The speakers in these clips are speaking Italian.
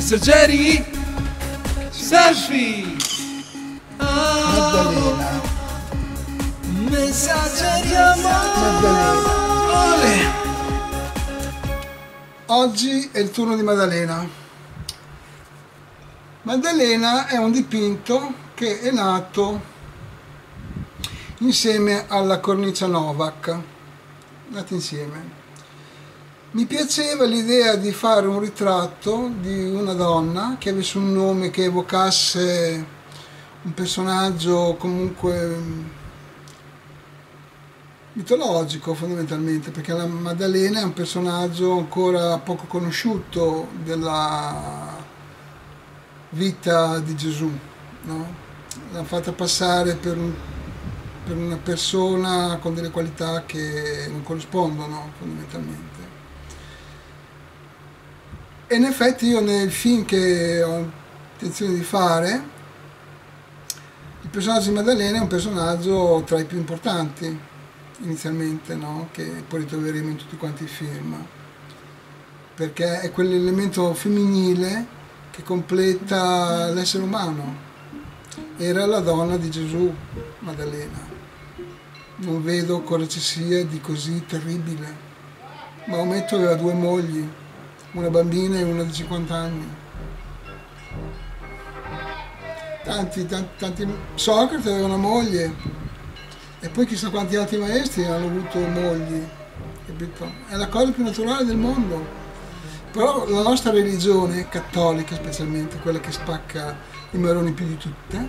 Jerry? Selfie! Maddalena. Messaggeri amore! Oggi è il turno di Maddalena. Maddalena è un dipinto che è nato insieme alla cornicia Novak, nati insieme. Mi piaceva l'idea di fare un ritratto di una donna che avesse un nome che evocasse un personaggio comunque mitologico fondamentalmente, perché la Maddalena è un personaggio ancora poco conosciuto della vita di Gesù, no? l'ha fatta passare per, un, per una persona con delle qualità che non corrispondono fondamentalmente. E in effetti io nel film che ho intenzione di fare, il personaggio di Maddalena è un personaggio tra i più importanti inizialmente, no? che poi ritroveremo in tutti quanti i film, perché è quell'elemento femminile che completa l'essere umano. Era la donna di Gesù, Maddalena. Non vedo cosa ci sia di così terribile. Maometto aveva due mogli, una bambina e una di 50 anni. Tanti, tanti, tanti... Socrate aveva una moglie, e poi chissà quanti altri maestri hanno avuto mogli, capito? È la cosa più naturale del mondo. Però la nostra religione, cattolica specialmente, quella che spacca i maroni più di tutte,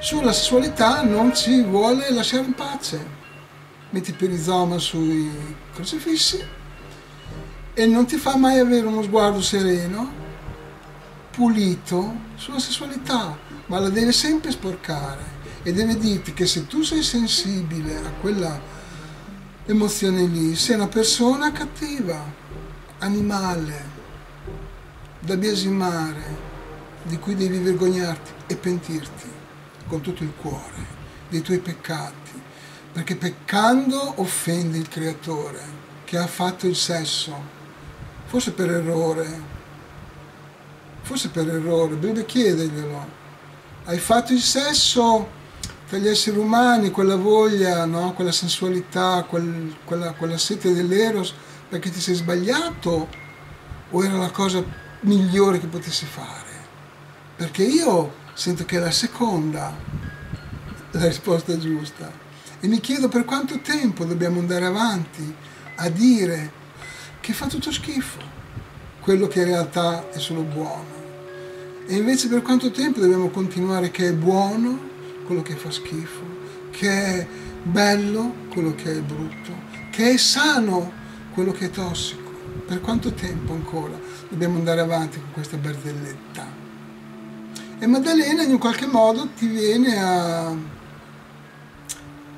sulla sessualità non ci vuole lasciare in pace. Metti perizoma sui crocifissi e non ti fa mai avere uno sguardo sereno, pulito sulla sessualità, ma la deve sempre sporcare e deve dirti che se tu sei sensibile a quella emozione lì, sei una persona cattiva, animale, da biasimare, di cui devi vergognarti e pentirti con tutto il cuore dei tuoi peccati, perché peccando offendi il creatore che ha fatto il sesso, forse per errore, forse per errore, dovrebbe chiederglielo. Hai fatto il sesso tra gli esseri umani quella voglia, no? quella sensualità, quel, quella, quella sete dell'eros perché ti sei sbagliato o era la cosa migliore che potessi fare? Perché io sento che è la seconda la risposta giusta e mi chiedo per quanto tempo dobbiamo andare avanti a dire che fa tutto schifo, quello che in realtà è solo buono. E invece per quanto tempo dobbiamo continuare che è buono quello che fa schifo, che è bello quello che è brutto, che è sano quello che è tossico. Per quanto tempo ancora dobbiamo andare avanti con questa barzelletta? E Maddalena in un qualche modo ti viene a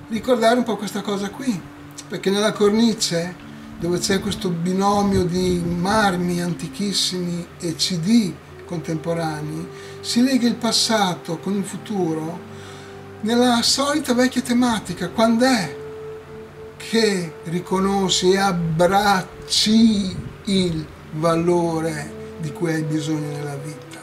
ricordare un po' questa cosa qui, perché nella cornice dove c'è questo binomio di marmi antichissimi e CD contemporanei, si lega il passato con il futuro nella solita vecchia tematica, quando è che riconosci e abbracci il valore di cui hai bisogno nella vita?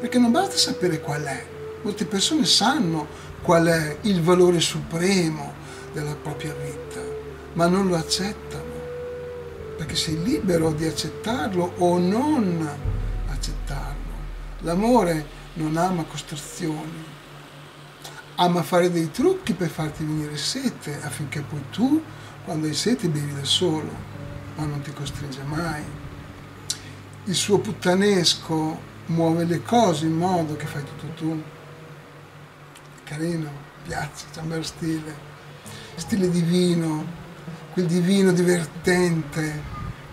Perché non basta sapere qual è, molte persone sanno qual è il valore supremo della propria vita, ma non lo accettano, perché sei libero di accettarlo o non accettarlo. L'amore non ama costruzioni, ama fare dei trucchi per farti venire sete affinché poi tu, quando hai sete, bevi da solo, ma non ti costringe mai. Il suo puttanesco muove le cose in modo che fai tutto tu. Carino, piace, c'è un bel stile. Stile divino, quel divino divertente,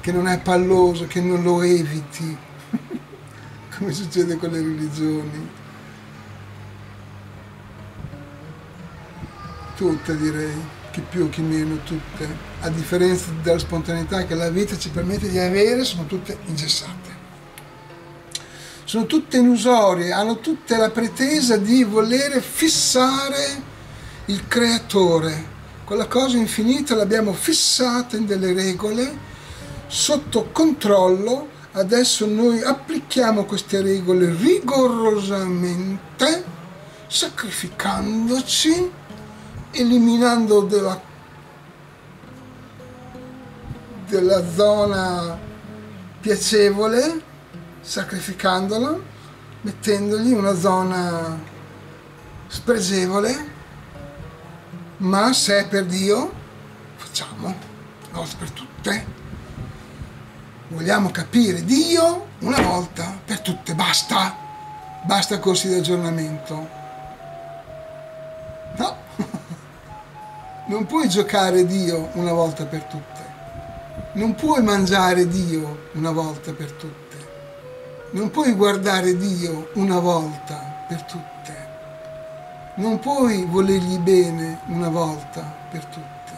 che non è palloso, che non lo eviti, come succede con le religioni tutte direi, chi più chi meno, tutte, a differenza della spontaneità che la vita ci permette di avere, sono tutte ingessate. Sono tutte illusorie, hanno tutte la pretesa di volere fissare il creatore. Quella cosa infinita l'abbiamo fissata in delle regole, sotto controllo, adesso noi applichiamo queste regole rigorosamente, sacrificandoci, eliminando della, della zona piacevole, sacrificandola, mettendogli una zona spregevole, ma se è per Dio, facciamo, una volta per tutte. Vogliamo capire Dio una volta per tutte, basta, basta corsi di aggiornamento. No, non puoi giocare Dio una volta per tutte, non puoi mangiare Dio una volta per tutte, non puoi guardare Dio una volta per tutte. Non puoi volergli bene una volta per tutte,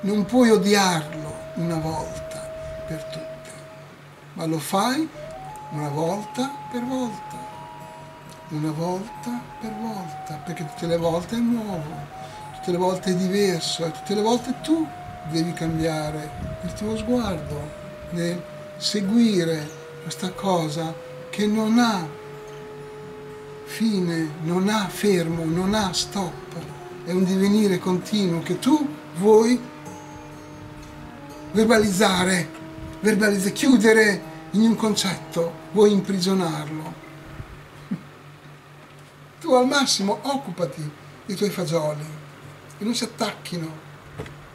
non puoi odiarlo una volta per tutte, ma lo fai una volta per volta, una volta per volta, perché tutte le volte è nuovo, tutte le volte è diverso e tutte le volte tu devi cambiare il tuo sguardo nel seguire questa cosa che non ha fine, non ha fermo, non ha stop, è un divenire continuo che tu vuoi verbalizzare, verbalizzare, chiudere in un concetto, vuoi imprigionarlo. Tu al massimo occupati dei tuoi fagioli, che non si attacchino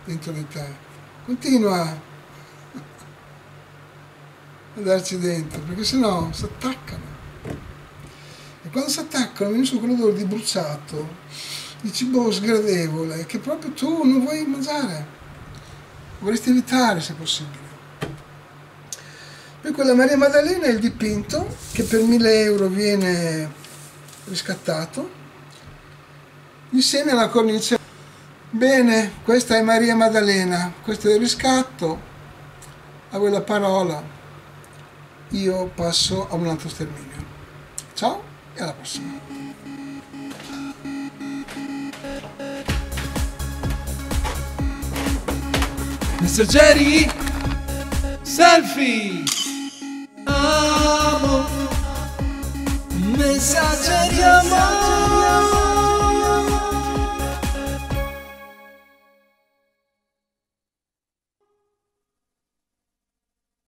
dentro di te. Continua a darci dentro, perché sennò si attaccano. Quando si attaccano viene su quell'odore di bruciato, di cibo sgradevole, che proprio tu non vuoi mangiare. Vorresti evitare se possibile. Poi quella Maria Maddalena è il dipinto che per 1000 euro viene riscattato insieme alla cornice. Bene, questa è Maria Maddalena, questo è il riscatto. A quella parola io passo a un altro sterminio. Ciao! E alla prossima. Mr. Jerry, selfie. Amo, messaggeri amore.